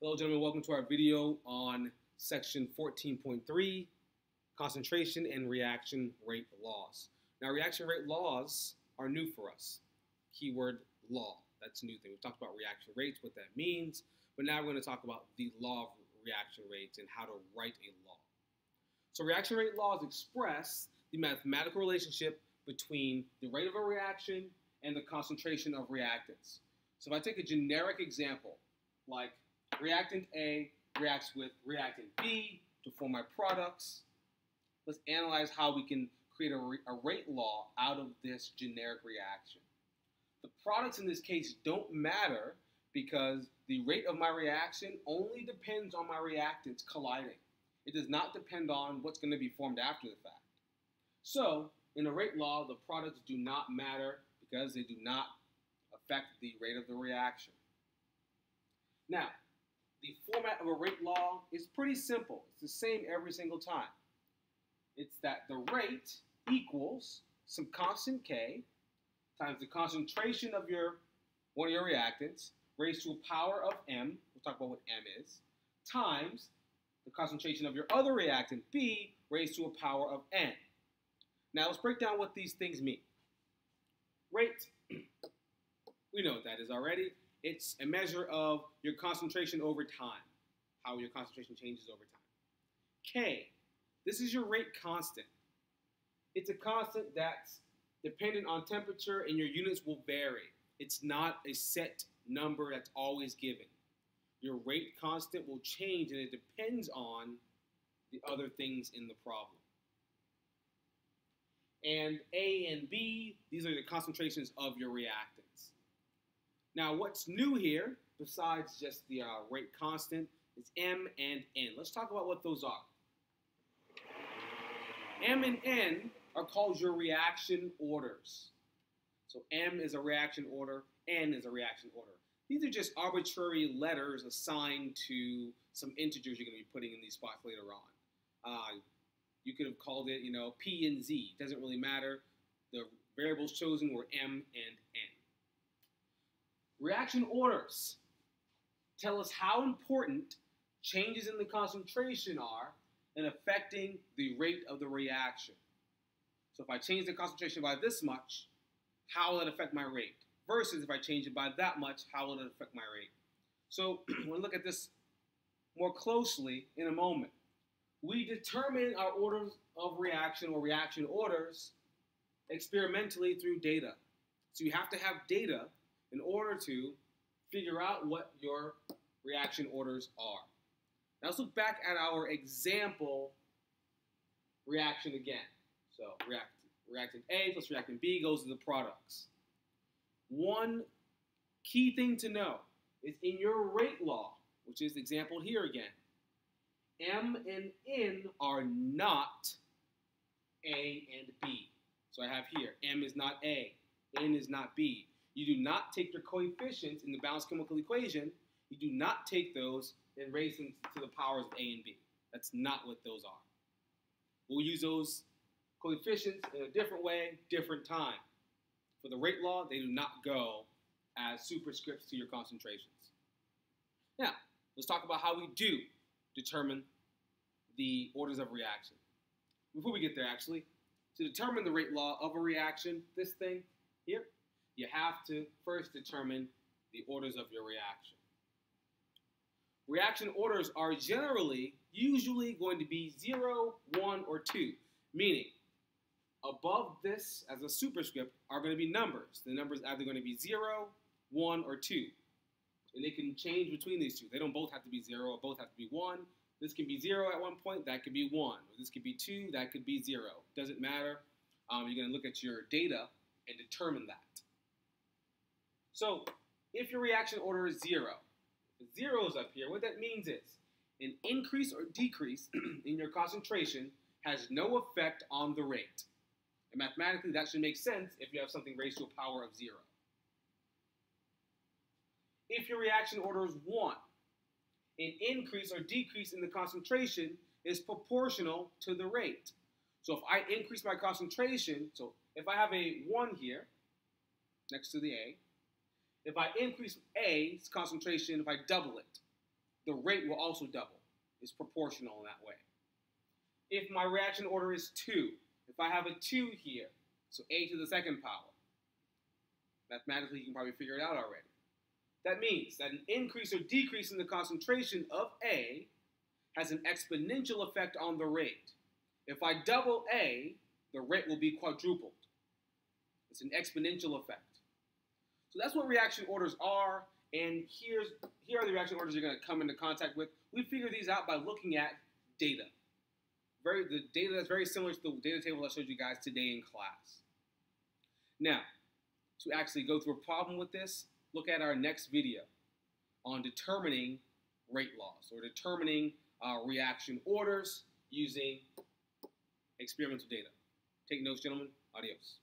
Hello gentlemen, welcome to our video on section 14.3, concentration and reaction rate laws. Now reaction rate laws are new for us. Keyword law, that's a new thing. We've talked about reaction rates, what that means, but now we're going to talk about the law of reaction rates and how to write a law. So reaction rate laws express the mathematical relationship between the rate of a reaction and the concentration of reactants. So if I take a generic example, like reactant A reacts with reactant B to form my products. Let's analyze how we can create a, a, rate law out of this generic reaction. The products in this case don't matter because the rate of my reaction only depends on my reactants colliding. It does not depend on what's going to be formed after the fact. So, in a rate law, the products do not matter because they do not affect the rate of the reaction. Now, the format of a rate law is pretty simple. It's the same every single time. It's that the rate equals some constant K times the concentration of your one of your reactants raised to a power of M, we'll talk about what M is, times the concentration of your other reactant B raised to a power of N. Now let's break down what these things mean. Rate, we know what that is already. It's a measure of your concentration over time, how your concentration changes over time. K, this is your rate constant. It's a constant that's dependent on temperature and your units will vary. It's not a set number that's always given. Your rate constant will change and it depends on the other things in the problem. And A and B, these are the concentrations of your reactant. Now, what's new here, besides just the uh, rate constant, is M and N. Let's talk about what those are. M and N are called your reaction orders. So M is a reaction order, N is a reaction order. These are just arbitrary letters assigned to some integers you're going to be putting in these spots later on. Uh, you could have called it, you know, P and Z. Doesn't really matter. The variables chosen were M and N. Reaction orders tell us how important changes in the concentration are in affecting the rate of the reaction. So if I change the concentration by this much, how will it affect my rate? Versus if I change it by that much, how will it affect my rate? So we'll look at this more closely in a moment. We determine our orders of reaction or reaction orders experimentally through data. So you have to have data in order to figure out what your reaction orders are. Now let's look back at our example reaction again. So react, reactant A plus reactant B goes to the products. One key thing to know is in your rate law, which is example here again, M and N are not A and B. So I have here, M is not A, N is not B. You do not take your coefficients in the balanced chemical equation, you do not take those and raise them to the powers of A and B. That's not what those are. We'll use those coefficients in a different way, different time. For the rate law, they do not go as superscripts to your concentrations. Now, let's talk about how we do determine the orders of reaction. Before we get there, actually, to determine the rate law of a reaction, this thing here, you have to first determine the orders of your reaction. Reaction orders are generally, usually going to be 0, 1, or 2, meaning above this as a superscript are going to be numbers. The numbers either going to be 0, 1, or 2. And they can change between these two. They don't both have to be 0 or both have to be 1. This can be 0 at one point, that could be 1. Or this could be 2, that could be 0. Doesn't matter. Um, you're going to look at your data and determine that. So if your reaction order is zero, zero is up here, what that means is an increase or decrease in your concentration has no effect on the rate. And mathematically, that should make sense if you have something raised to a power of zero. If your reaction order is one, an increase or decrease in the concentration is proportional to the rate. So if I increase my concentration, so if I have a 1 here next to the A, if I increase A's concentration, if I double it, the rate will also double. It's proportional in that way. If my reaction order is 2, if I have a 2 here, so a to the second power, mathematically you can probably figure it out already. That means that an increase or decrease in the concentration of A has an exponential effect on the rate. If I double A, the rate will be quadrupled. It's an exponential effect. So that's what reaction orders are, and here's here are the reaction orders you're going to come into contact with. We figure these out by looking at data. Very the data that's very similar to the data table I showed you guys today in class. Now, to actually go through a problem with this, look at our next video on determining rate laws or determining uh, reaction orders using experimental data. Take notes, gentlemen. Adios.